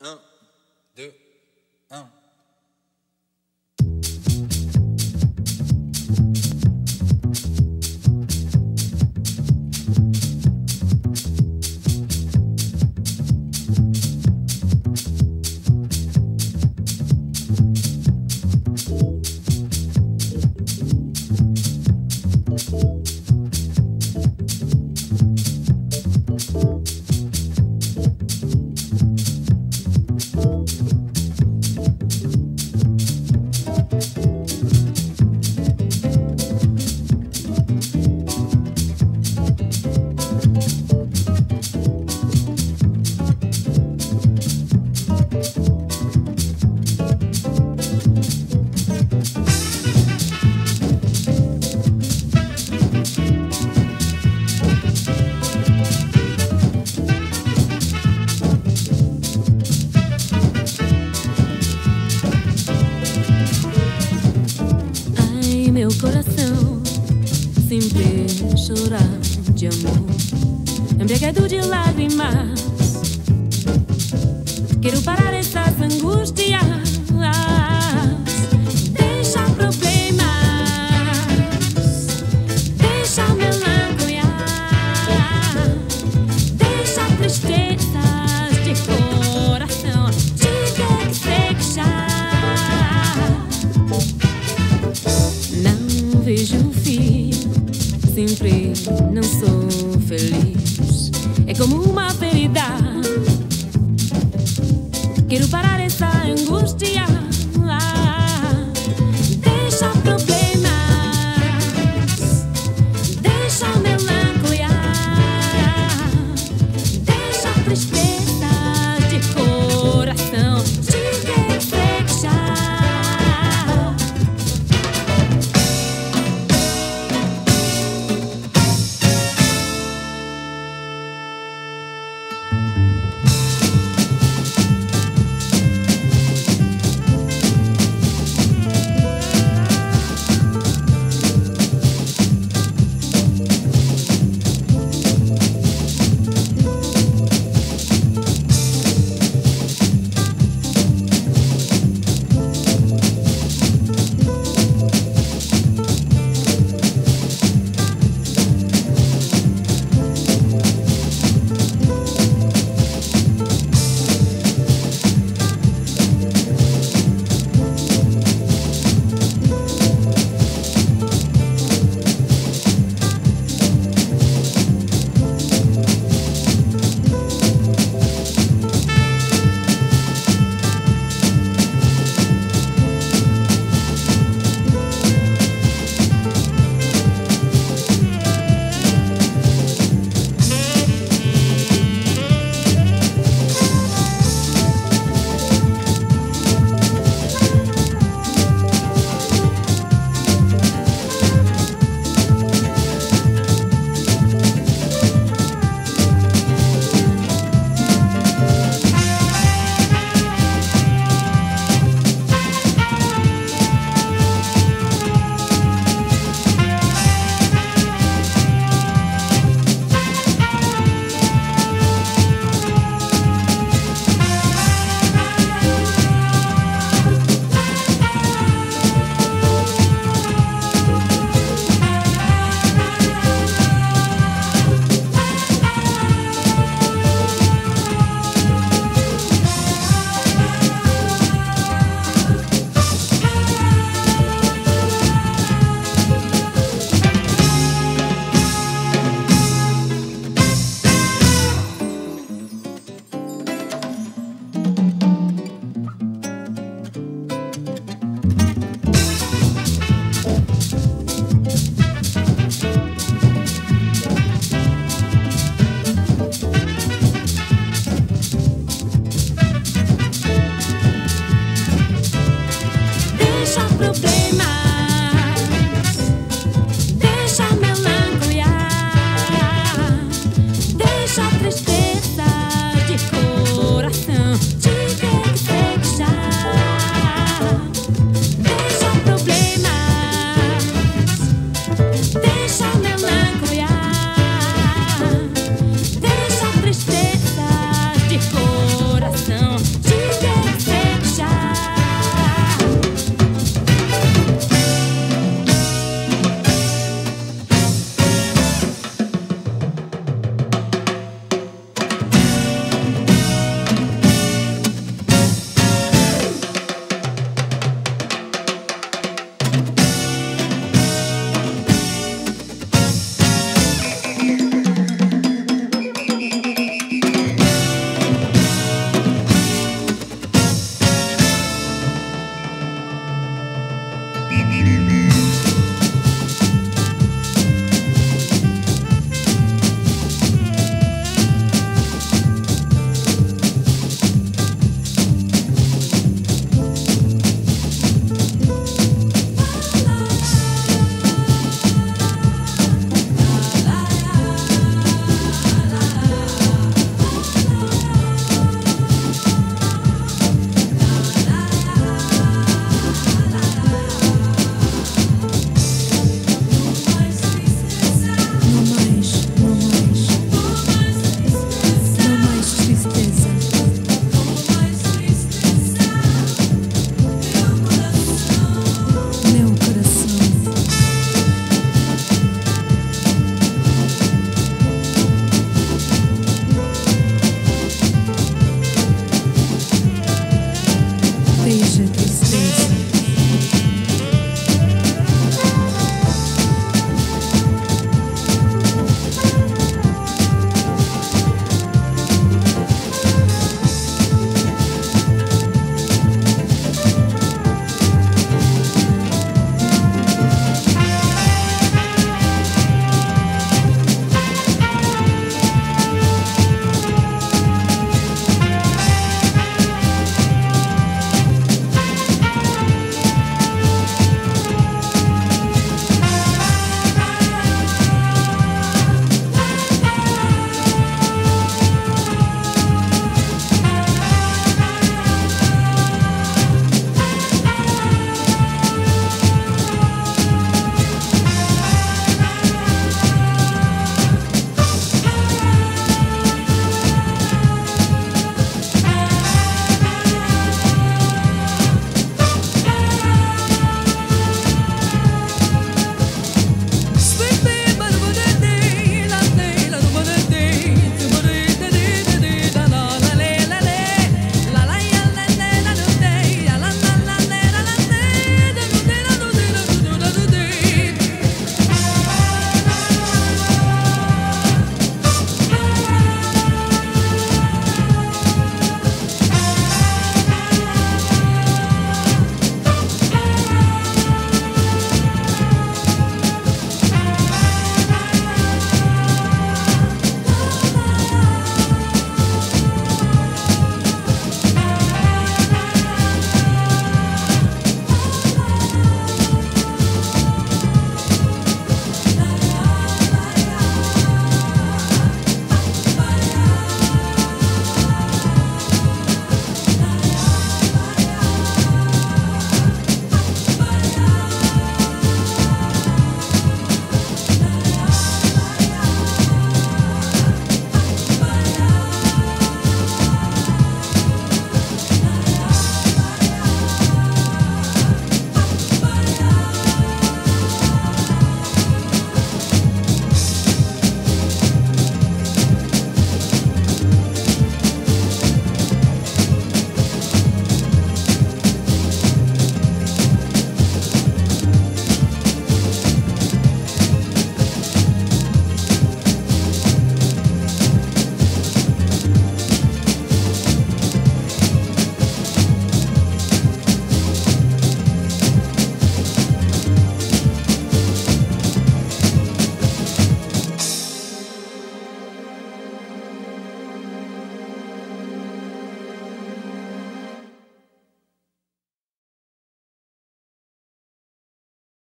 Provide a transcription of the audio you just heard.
1, 2, 1. Lágrimas. Quero parar essas angústias.